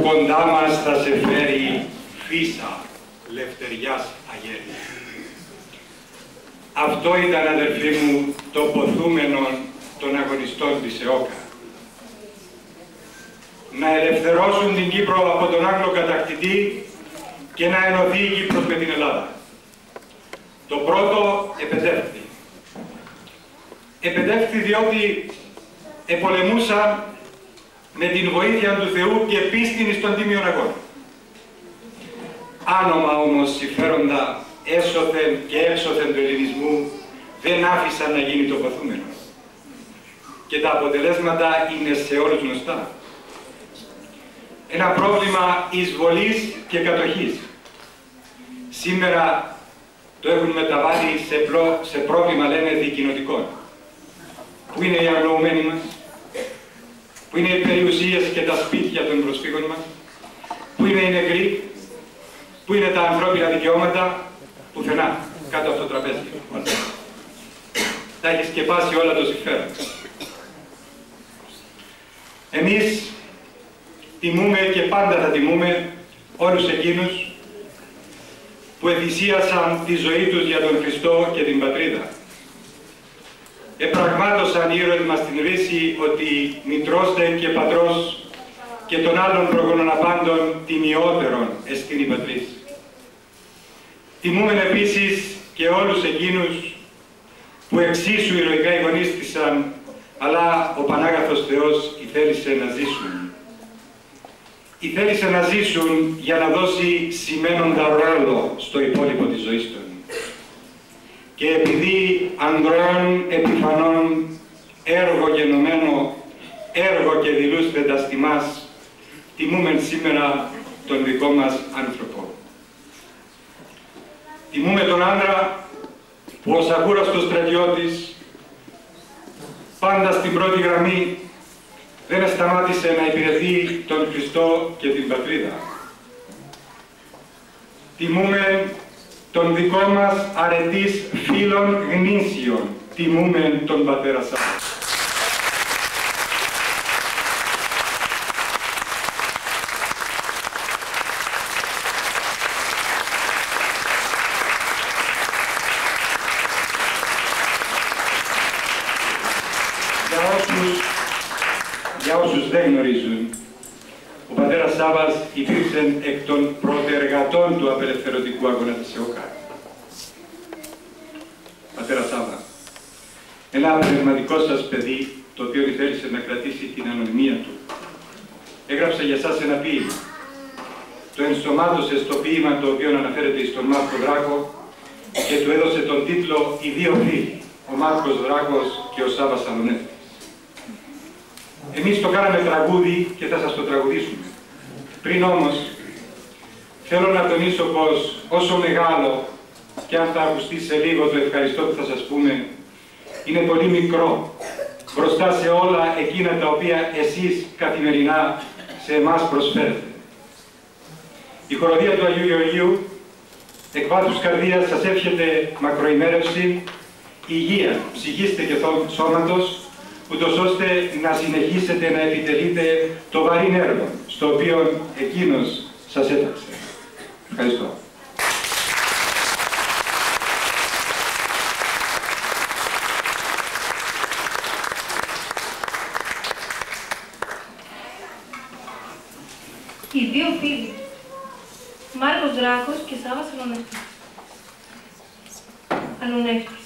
που κοντά μας θα σε φέρει φύσα λευτεριάς αγέρι. Αυτό ήταν αδερφοί μου το ποθούμενο των αγωνιστών της ΕΟΚΑ. Να ελευθερώσουν την Κύπρο από τον Άγγλο κατακτητή και να ενωθεί η Κύπρος με την Ελλάδα. Το πρώτο επετεύχθη. Επετεύχθη διότι επολεμούσα με την βοήθεια του Θεού και πίστην στον τίμιον αγώνα. Άνομα όμως συμφέροντα έσωθεν και έξωθεν του ελληνισμού δεν άφησαν να γίνει το παθούμενο. Και τα αποτελέσματα είναι σε όλους γνωστά. Ένα πρόβλημα εισβολής και κατοχής. Σήμερα το έχουν μεταβάλει σε, σε πρόβλημα, λένε, δικοινοτικών. Πού είναι οι αγνοωμένοι μας, πού είναι οι περιουσίες και τα σπίτια των προσφύγων μας, πού είναι οι νεκροί, πού είναι τα ανθρώπινα δικαιώματα, πουθενά, κάτω από το τραπέζι. Τα έχει σκεπάσει όλα το συμφέρον. Εμείς τιμούμε και πάντα θα τιμούμε όλους εκείνους που εθυσίασαν τη ζωή τους για τον Χριστό και την πατρίδα. Επραγμάτωσαν οι ήρωες μας στην ρίση ότι μητρώστε και πατρός και των άλλων προγόνων απάντων τιμιότερον εστίν η πατρίς. Τιμούμε επίσης και όλους εκείνους που εξίσου ηρωικά εικονίστησαν, αλλά ο Πανάγαθος Θεός ηθέλησε να ζήσουν θέλησε να ζήσουν για να δώσει σημαίνοντα ρόλο στο υπόλοιπο της ζωής του. Και επειδή ανδρών επιφανών έργο γενομένο, έργο και δηλούσθεντα τιμάς, τιμούμε σήμερα τον δικό μας άνθρωπο. Τιμούμε τον άντρα που ως ακούραστος στρατιώτης πάντα στην πρώτη γραμμή δεν σταμάτησε να υπηρεθεί τον Χριστό και την Πατρίδα. Τιμούμε τον δικό μας αρετής φίλων γνήσιων. Τιμούμε τον Πατέρα σας. δεν γνωρίζουν. Ο πατέρας Σάβας υπήρξε εκ των πρωτεργατών του απελευθερωτικού αγώνα της ΕΟΚΑ. Πατέρα Σάβα, ένα πνευματικό σας παιδί, το οποίο θέλησε να κρατήσει την ανωνυμία του, έγραψε για σας ένα ποίημα. Το ενσωμάτωσε στο ποίημα το οποίο αναφέρεται στον Μάρκο Δράκο και του έδωσε τον τίτλο «Οι δύο φίλοι», ο Μάρκος Δράκος και ο Σάβας Σαλονέφη. Εμείς το κάναμε τραγούδι και θα σας το τραγουδήσουμε. Πριν όμως, θέλω να τονίσω πως όσο μεγάλο και αν θα ακουστεί σε λίγο το ευχαριστώ που θα σας πούμε, είναι πολύ μικρό μπροστά σε όλα εκείνα τα οποία εσείς καθημερινά σε εμάς προσφέρετε. Η χοροδία του Αγίου Γεωργίου εκ βάθους καρδίας σας εύχεται μακροημέρευση, υγεία ψυχήστε και σώματος, ούτως ώστε να συνεχίσετε να επιτελείτε το βαρύ έργο στο οποίο εκείνος σας έταξε. Ευχαριστώ. Οι δύο φίλοι, Μάρκος Δράκος και Σάββας Αλονεύτης. Αλονεύτης,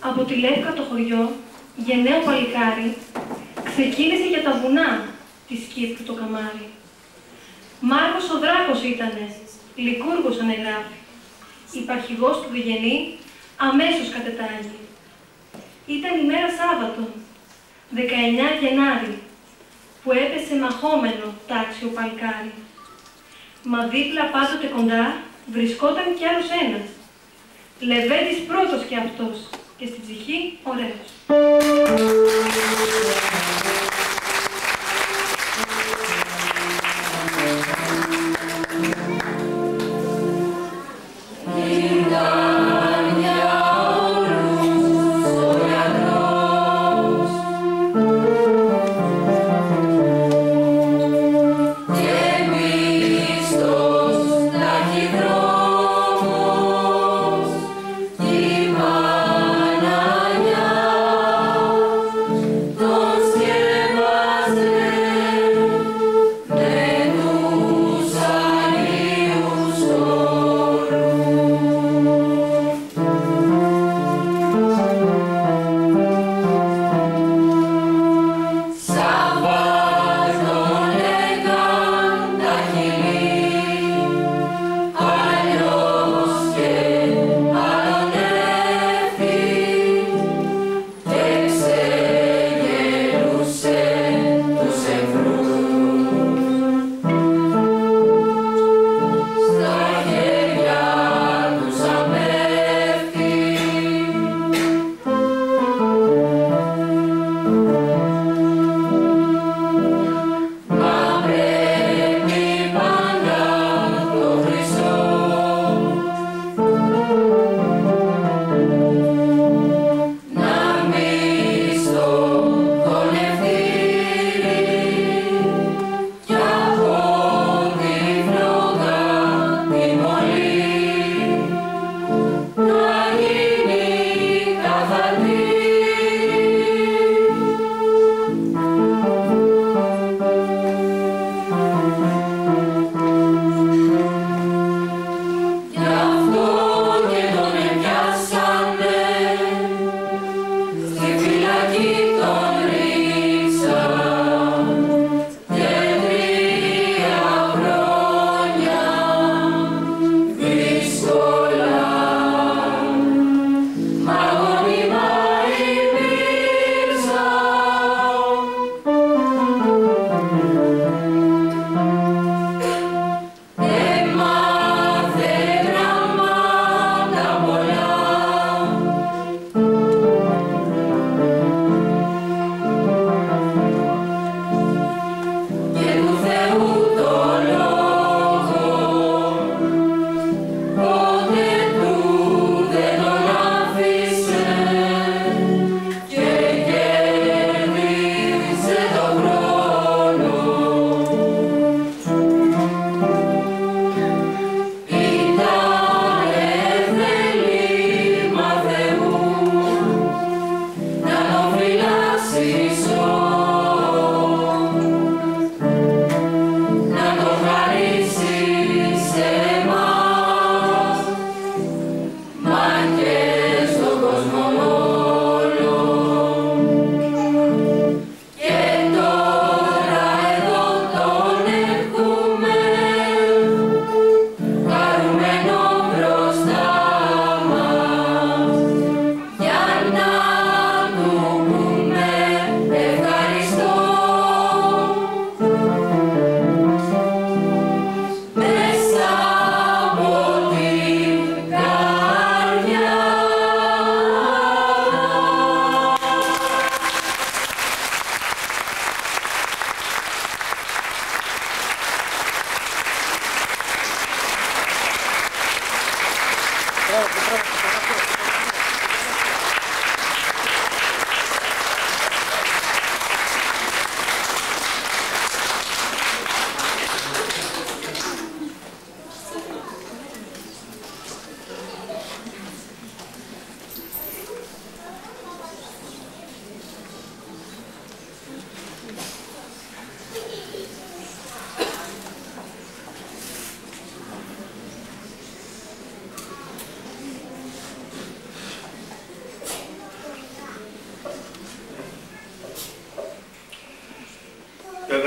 Από τη Λεύκα το χωριό γενναίο παλικάρι, ξεκίνησε για τα βουνά της Κύπρου το καμάρι. Μάρκος ο Δράκος ήτανε, λικούργος ανεγράφει. Υπαρχηγός του Διγενή, αμέσως κατετάγει. Ήταν η μέρα Σάββατο, 19 Γενάρη, που έπεσε μαχόμενο τάξιο παλικάρι. Μα δίπλα πάντοτε κοντά βρισκόταν κι άλλος ένας. Λεβέντης πρώτος κι αυτός, και στην ψυχή ωραίος.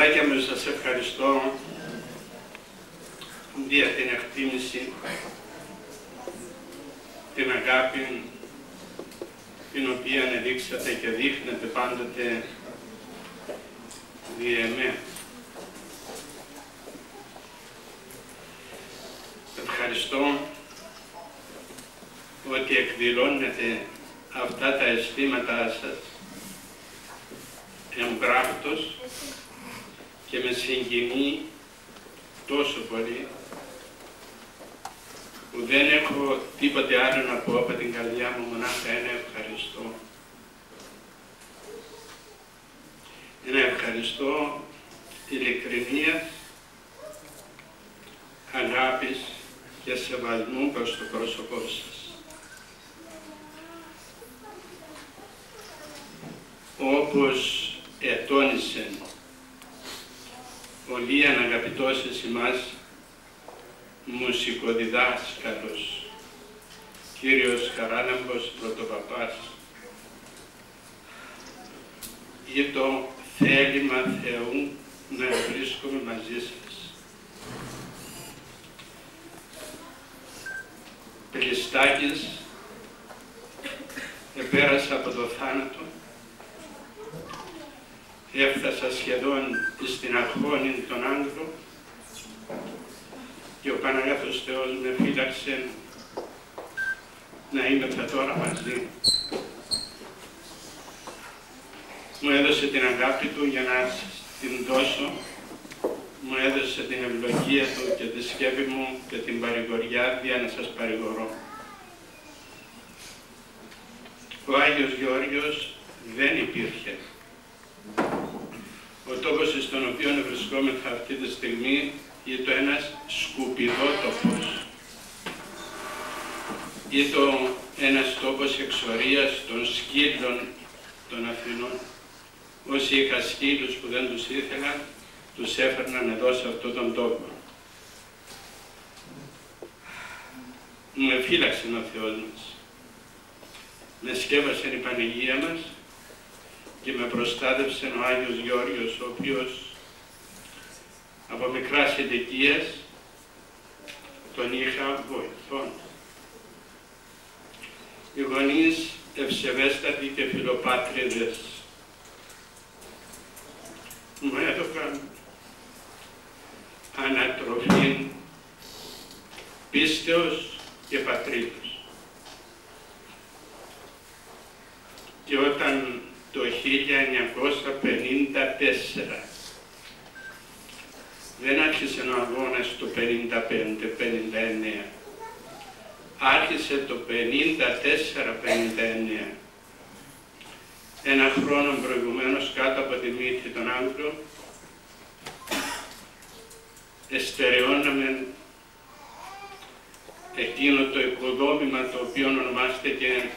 Παιδάκια μου, σας ευχαριστώ για την εκτίμηση, την αγάπη την οποία δείξατε και δείχνετε πάντοτε δι' εμέ. Ευχαριστώ ότι εκδηλώνετε αυτά τα αισθήματά σας εμπράκτος και με συγκινεί τόσο πολύ που δεν έχω τίποτε άλλο να πω από την καρδιά μου, μονάχα ένα ευχαριστώ. Ένα ευχαριστώ ειλικρινίας, αγάπης και σεβασμού προς το πρόσωπό σας. Όπως ετώνησε ο Λίαν αγαπητός εσημάς μουσικοδιδάσκαλος, κύριος Χαράλαμπος Πρωτοπαπάς, ή το θέλημα Θεού να βρίσκομαι μαζί σας. Πλιστάκης επέρασα από το θάνατο έφτασα σχεδόν στην αρχόνη των άνθρωπων και ο Παναγιώτος Θεός με φύλαξε να είμαι θα τώρα μαζί. Μου έδωσε την αγάπη Του για να την δώσω, μου έδωσε την ευλογία Του και τη σκέπη μου και την παρηγοριά για να σας παρηγορώ. Ο Άγιος Γεώργιος δεν υπήρχε. Ο τόπος στον οποίο βρισκόμεθα αυτή τη στιγμή είναι ένας σκουπιδότοπος. Είναι το ένας τόπος εξορίας των σκύλων των Αθηνών. Όσοι είχαν σκύλους που δεν τους ήθελαν, τους έφερναν εδώ σε αυτόν τον τόπο. Με φύλαξε ο Θεός μας. Με σκέπασε η Πανηγία μας και με προστάτευσε ο Άγιος Γεώργιος, ο οποίος από μικράς ηλικίας τον είχα βοηθών. Οι γονείς ευσεβέστατοι και φιλοπάτριδες μου έδωκαν ανατροφή πίστεως και πατρίδος. Και όταν το 1954. Δεν άρχισε ο αγώνα το 55-59. Άρχισε το 54-59. Ένα χρόνο προηγουμένως κάτω από τη μύτη των άνθρωπων εστερεώναμε εκείνο το οικοδόμημα το οποίο ονομάστηκε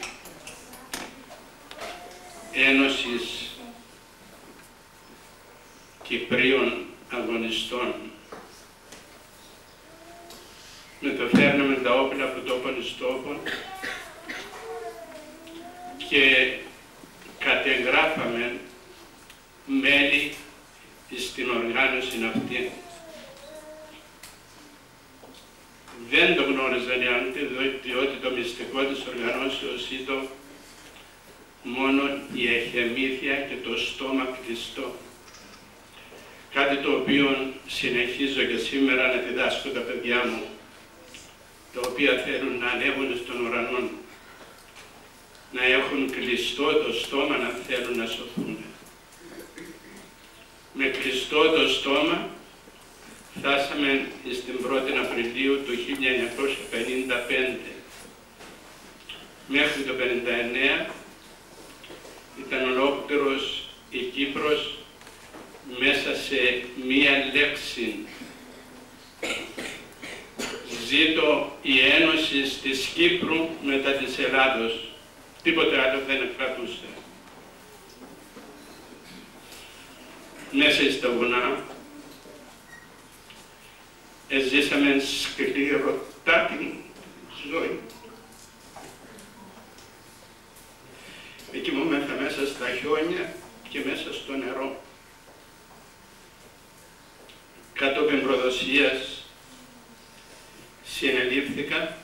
Ένωσης Κυπρίων Αγωνιστών. Μεταφέρναμε τα όπλα από τόπον εις τόπον και κατεγράφαμε μέλη στην οργάνωση αυτή. Δεν το γνώριζαν οι άνθρωποι, διότι το μυστικό της οργανώσεως ήταν μόνο η εχεμήθεια και το στόμα κλειστό. Κάτι το οποίο συνεχίζω και σήμερα να διδάσκω τα παιδιά μου, τα οποία θέλουν να ανέβουν στον ουρανό, να έχουν κλειστό το στόμα να θέλουν να σωθούν. Με κλειστό το στόμα φτάσαμε στην 1η Απριλίου του 1955 μέχρι το 1959 ήταν ολόκληρος η Κύπρος μέσα σε μία λέξη. Ζήτω η ένωση της Κύπρου μετά της Ελλάδος. Τίποτε άλλο δεν κρατούσε. Μέσα στα βουνά ζήσαμε σκληροτάτη ζωή. Εκοιμούμεθα μέσα στα χιόνια και μέσα στο νερό. Κατόπιν προδοσίας συνελήφθηκα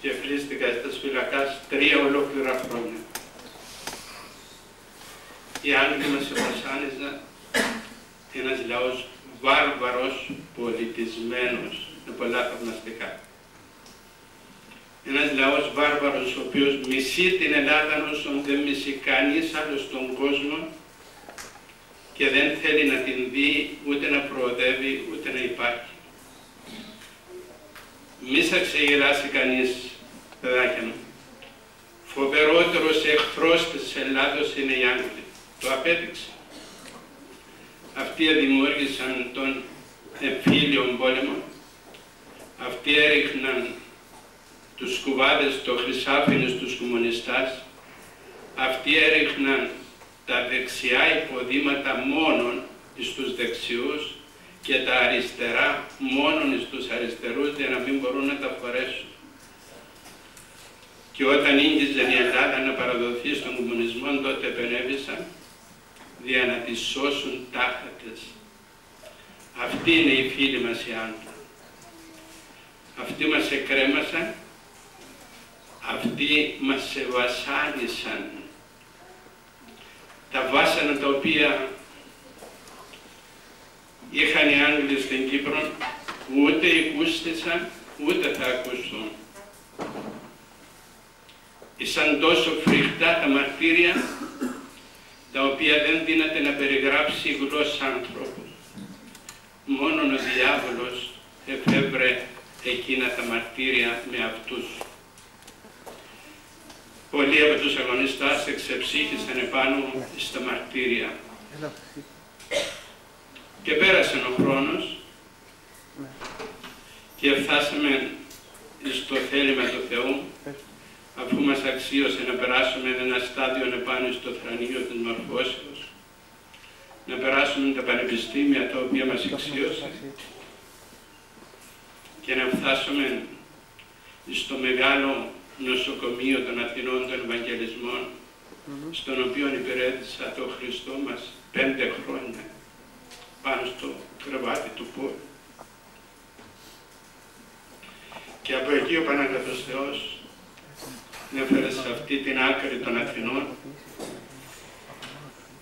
και κλείστηκα στα φυλακάς τρία ολόκληρα χρόνια. Οι Άγγλοι μας βασάνιζαν ένας λαός βάρβαρος, πολιτισμένος, με πολλά θαυμαστικά. Ένας λαός βάρβαρος, ο οποίος μισεί την Ελλάδα όσο δεν μισεί κανείς άλλος στον κόσμο και δεν θέλει να την δει, ούτε να προοδεύει, ούτε να υπάρχει. Μη σα ξεγελάσει κανείς, παιδάκια μου. Φοβερότερος εχθρός της Ελλάδος είναι οι Άγγλοι. Το απέδειξε. Αυτοί δημιούργησαν τον εμφύλιο πόλεμο. Αυτοί έριχναν τους κουβάδες, το χρυσάφινο στους κομμουνιστάς, αυτοί έριχναν τα δεξιά υποδήματα μόνον στους δεξιούς και τα αριστερά μόνον στους αριστερούς για να μην μπορούν να τα φορέσουν. Και όταν ήγγιζε η Ελλάδα να παραδοθεί στον κομμουνισμό, τότε επενέβησαν για να τις σώσουν τάχατες. Αυτοί είναι οι φίλοι μας οι άντρα. Αυτοί μας εκρέμασαν αυτοί μας βασάνισαν. Τα βάσανα τα οποία είχαν οι Άγγλοι στην Κύπρο ούτε ακούστησαν ούτε θα ακούσουν. Ήσαν τόσο φρικτά τα μαρτύρια τα οποία δεν δύναται να περιγράψει η γλώσσα άνθρωπου. Μόνον ο διάβολος εφεύρε εκείνα τα μαρτύρια με αυτούς. Πολλοί από τους αγωνιστάς εξεψύχησαν επάνω στα μαρτύρια. Και πέρασε ο χρόνος και φτάσαμε στο θέλημα του Θεού αφού μας αξίωσε να περάσουμε ένα στάδιο επάνω στο θρανείο της μορφώσεως, να περάσουμε τα πανεπιστήμια τα οποία μας αξίωσε και να φτάσουμε στο μεγάλο νοσοκομείο των Αθηνών των Ευαγγελισμών, στον οποίο υπηρέτησα το Χριστό μας πέντε χρόνια πάνω στο κρεβάτι του πόλου. Και από εκεί ο Παναγαθός Θεός έφερε σε αυτή την άκρη των Αθηνών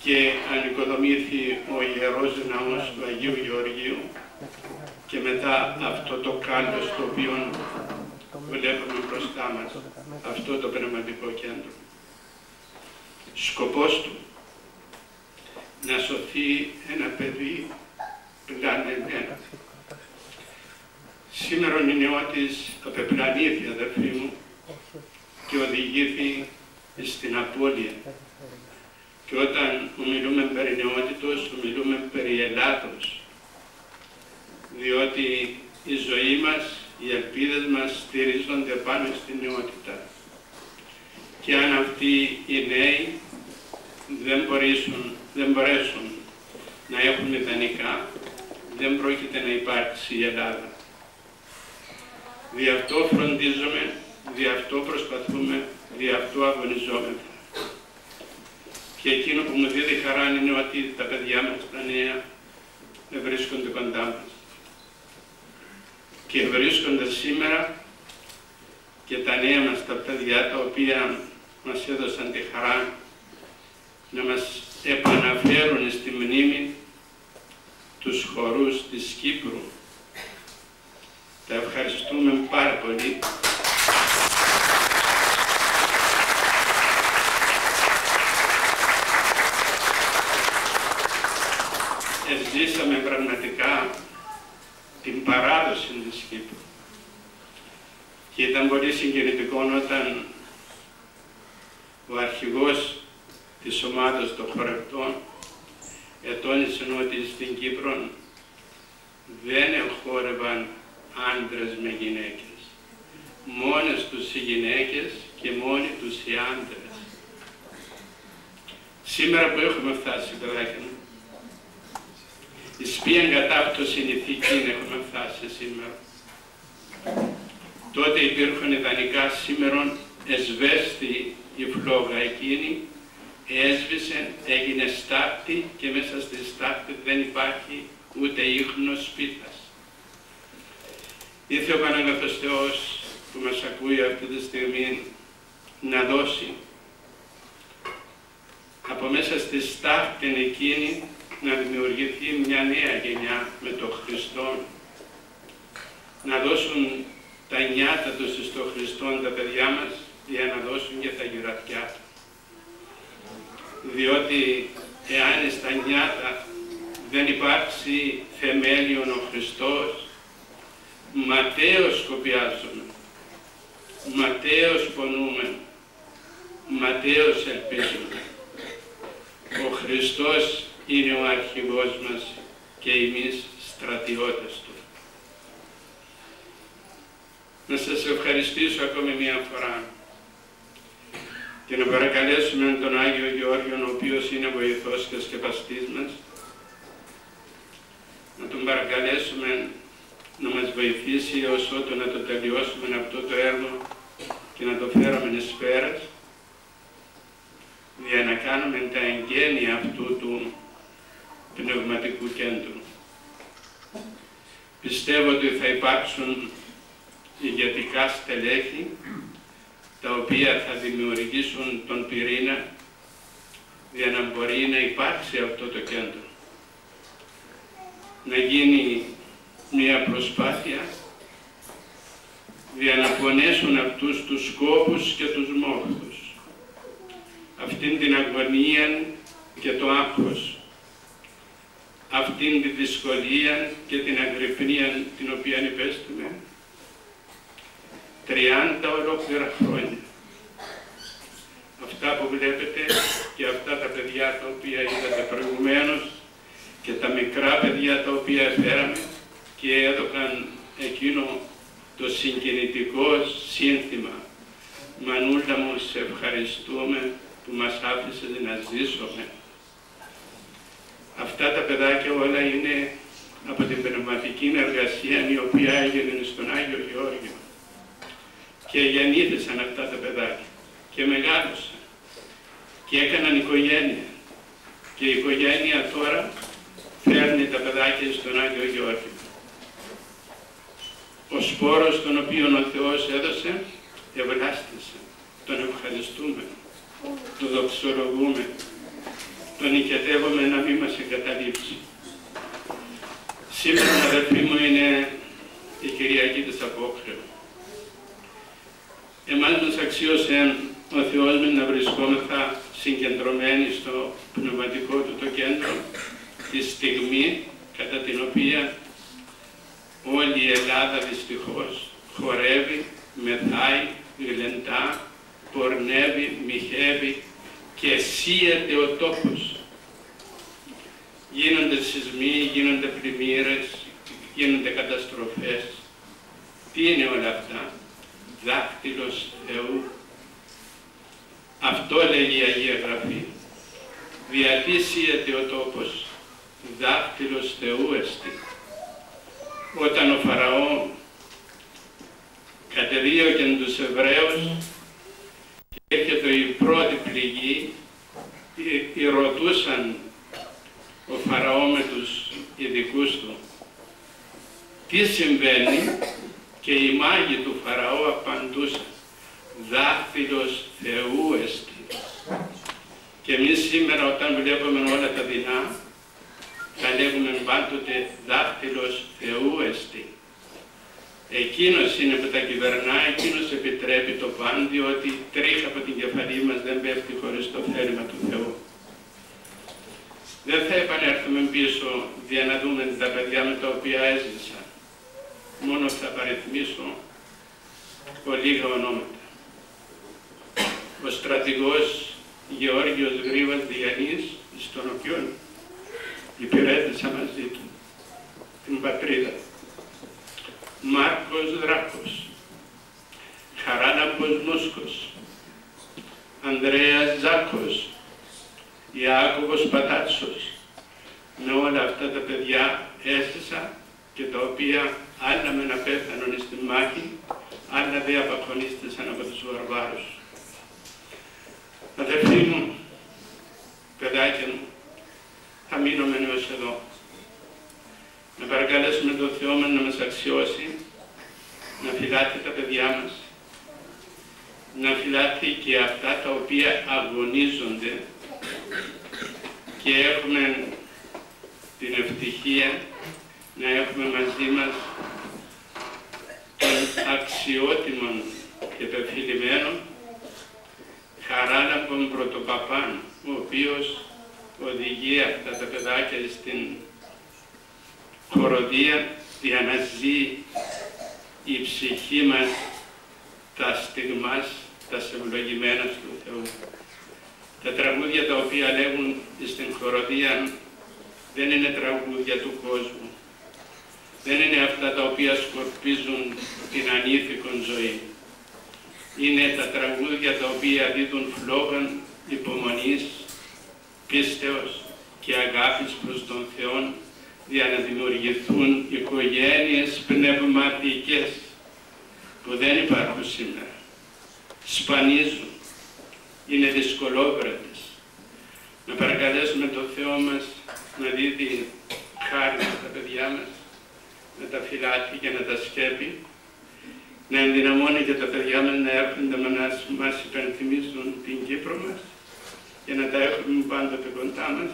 και ανοικοδομήθη ο Ιερός Ναός του Αγίου Γεωργίου και μετά αυτό το κάλος το οποίο βλέπουμε μπροστά μας αυτό το πνευματικό κέντρο. Σκοπός του να σωθεί ένα παιδί πλανεμένο. Σήμερα ο νεότης απεπλανήθη αδερφοί μου και οδηγήθη στην απώλεια. Και όταν ομιλούμε περί νεότητος, ομιλούμε περί Ελλάδος. Διότι η ζωή μας οι ελπίδες μας στηρίζονται πάνω στην νεότητα. Και αν αυτοί οι νέοι δεν, μπορέσουν, δεν μπορέσουν να έχουν ιδανικά, δεν πρόκειται να υπάρξει η Ελλάδα. Δι' αυτό φροντίζομαι, δι' αυτό προσπαθούμε, δι' αυτό αγωνιζόμεθα. Και εκείνο που μου δίδει χαρά είναι ότι τα παιδιά μας, τα νέα, βρίσκονται κοντά μας και βρίσκονται σήμερα και τα νέα μας τα παιδιά τα οποία μας έδωσαν τη χαρά να μας επαναφέρουν στη μνήμη τους χορούς της Κύπρου. Τα ευχαριστούμε πάρα πολύ. Ζήσαμε πραγματικά την παράδοση της Κύπρου. Και ήταν πολύ συγκινητικό όταν ο αρχηγός της ομάδας των χορευτών ετώνησε ότι στην Κύπρο δεν εχόρευαν άντρες με γυναίκες. Μόνες τους οι γυναίκες και μόνοι τους οι άντρες. Σήμερα που έχουμε φτάσει, παιδάκια μου, εις ποιαν κατάπτωση ηθική έχουμε φτάσει σήμερα. Τότε υπήρχαν ιδανικά σήμερα εσβέστη η φλόγα εκείνη, έσβησε, έγινε στάχτη και μέσα στη στάχτη δεν υπάρχει ούτε ίχνος σπίτας. Ήρθε ο Παναγαθός Θεός που μας ακούει αυτή τη στιγμή να δώσει από μέσα στη στάχτη εκείνη να δημιουργηθεί μια νέα γενιά με τον Χριστό, να δώσουν τα νιάτα τους στο Χριστό τα παιδιά μας για να δώσουν και τα γυρατιά του. Διότι εάν στα νιάτα δεν υπάρξει θεμέλιον ο Χριστός, ματέως σκοπιάζουμε, ματέως πονούμε, ματέως ελπίζουμε. Ο Χριστός είναι ο αρχηγός μας και εμείς στρατιώτες Του. Να σας ευχαριστήσω ακόμη μία φορά και να παρακαλέσουμε τον Άγιο Γεώργιο, ο οποίος είναι βοηθός και σκεπαστής μας, να τον παρακαλέσουμε να μας βοηθήσει έως ότου να το τελειώσουμε αυτό το έργο και να το φέρουμε εις πέρας, για να κάνουμε τα εγγένεια αυτού του πνευματικού κέντρου. Πιστεύω ότι θα υπάρξουν ηγετικά στελέχη τα οποία θα δημιουργήσουν τον πυρήνα για να μπορεί να υπάρξει αυτό το κέντρο. Να γίνει μια προσπάθεια για να πονέσουν αυτούς τους σκόπους και τους μόχθους. Αυτήν την αγωνία και το άγχος. Αυτήν τη δυσκολία και την αγρυπνία την οποία υπέστημε 30 ολόκληρα χρόνια. Αυτά που βλέπετε και αυτά τα παιδιά τα οποία είδατε προηγουμένως και τα μικρά παιδιά τα οποία φέραμε και έδωκαν εκείνο το συγκινητικό σύνθημα «Μανούλα μου, σε ευχαριστούμε που μας άφησες να ζήσουμε». Αυτά τα παιδάκια όλα είναι από την πνευματική εργασία η οποία έγινε στον Άγιο Γεώργιο και γεννήθησαν αυτά τα παιδάκια και μεγάλωσαν και έκαναν οικογένεια και η οικογένεια τώρα φέρνει τα παιδάκια στον Άγιο Γεώργιο. Ο σπόρος τον οποίο ο Θεός έδωσε ευλάστησε. Τον ευχαριστούμε, τον δοξολογούμε, τον οικετεύουμε να μην μας εγκαταλείψει. Σήμερα, αδερφοί μου, είναι η Κυριακή της Απόκριου. Εμάς μας αξίωσε ο Θεός με να βρισκόμεθα συγκεντρωμένοι στο πνευματικό του το κέντρο τη στιγμή κατά την οποία όλη η Ελλάδα δυστυχώς χορεύει, μεθάει, γλεντά, πορνεύει, μοιχεύει και σύεται ο τόπος. Γίνονται σεισμοί, γίνονται πλημμύρες, γίνονται καταστροφές. Τι είναι όλα αυτά; Δάκτυλος Θεού. Αυτό λέγει η Αγία Γραφή. Διατήσιεται ο τόπος, δάκτυλος Θεού εστι. Όταν ο Φαραώ κατεδίωκε τους Εβραίους και έρχεται η πρώτη πληγή, ρωτούσαν ο Φαραώ με τους ειδικούς του τι συμβαίνει και οι μάγοι του Φαραώ απαντούσαν «Δάχτυλος Θεού εστι». Και εμείς σήμερα όταν βλέπουμε όλα τα δεινά, θα λέγουμε πάντοτε «Δάχτυλος Θεού εστι». Εκείνος είναι που τα κυβερνά, εκείνος επιτρέπει το παν, διότι τρίχα από την κεφαλή μας δεν πέφτει χωρίς το θέλημα του Θεού. Δεν θα επανέλθουμε πίσω για να δούμε τα παιδιά με τα οποία έζησα μόνο θα παριθμίσω λίγα ονόματα. ο στρατηγός Γεώργιος Γρήβας Διανής, στον οποίο υπηρέτησα μαζί του την πατρίδα. Μάρκος Δράκος, Χαράναπος Μούσκος, Ανδρέας Ζάκος, Ιάκωβος Πατάτσος. Με όλα αυτά τα παιδιά έστησα και τα οποία άλλα με να πέθανον στη μάχη, άλλα δεν απαχωνίστησαν από τους βαρβάρους. Αδερφοί μου, παιδάκια μου, θα μείνω με έως εδώ. Να παρακαλέσουμε τον Θεό μας να μας αξιώσει, να φυλάτε τα παιδιά μας, να φυλάτε και αυτά τα οποία αγωνίζονται και έχουμε την ευτυχία να έχουμε μαζί μας τον αξιότιμον και πεφυλημένο Χαράλαμπον Πρωτοπαπάν, ο οποίος οδηγεί αυτά τα παιδάκια στην χοροδία για να ζει η ψυχή μας τα στιγμάς, τα ευλογημένα του Θεού. Τα τραγούδια τα οποία λέγουν στην χοροδία δεν είναι τραγούδια του κόσμου. Δεν είναι αυτά τα οποία σκορπίζουν την ανήθικον ζωή. Είναι τα τραγούδια τα οποία δίδουν φλόγαν υπομονής, πίστεως και αγάπης προς τον Θεό για να δημιουργηθούν οικογένειες πνευματικές που δεν υπάρχουν σήμερα. Σπανίζουν, είναι δυσκολόκρατες. Να παρακαλέσουμε τον Θεό μας να δίδει χάρη στα παιδιά μας, να τα φυλάτει και να τα σκέπει, να ενδυναμώνει και τα παιδιά μας να έρχονται να μας υπενθυμίζουν την Κύπρο μας και να τα έχουμε πάντοτε κοντά μας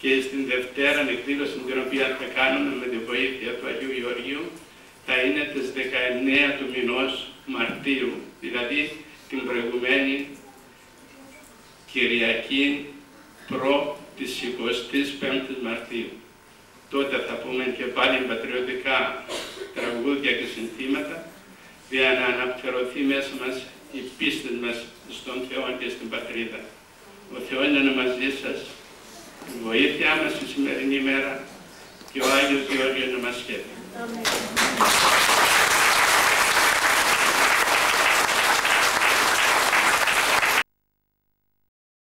και στην Δευτέρα εκδήλωση την οποία θα κάνουμε με τη βοήθεια του Αγίου Γεωργίου θα είναι τις 19 του μηνός Μαρτίου, δηλαδή την προηγουμένη Κυριακή προ της 25ης Μαρτίου. Τότε θα πούμε και πάλι πατριωτικά τραγούδια και συνθήματα για να αναπτερωθεί μέσα μας η πίστη μας στον Θεό και στην πατρίδα. Ο Θεός είναι μαζί σας, η βοήθειά μας τη σημερινή μέρα και ο Άγιος Γεώργιος να μας σκέφτει.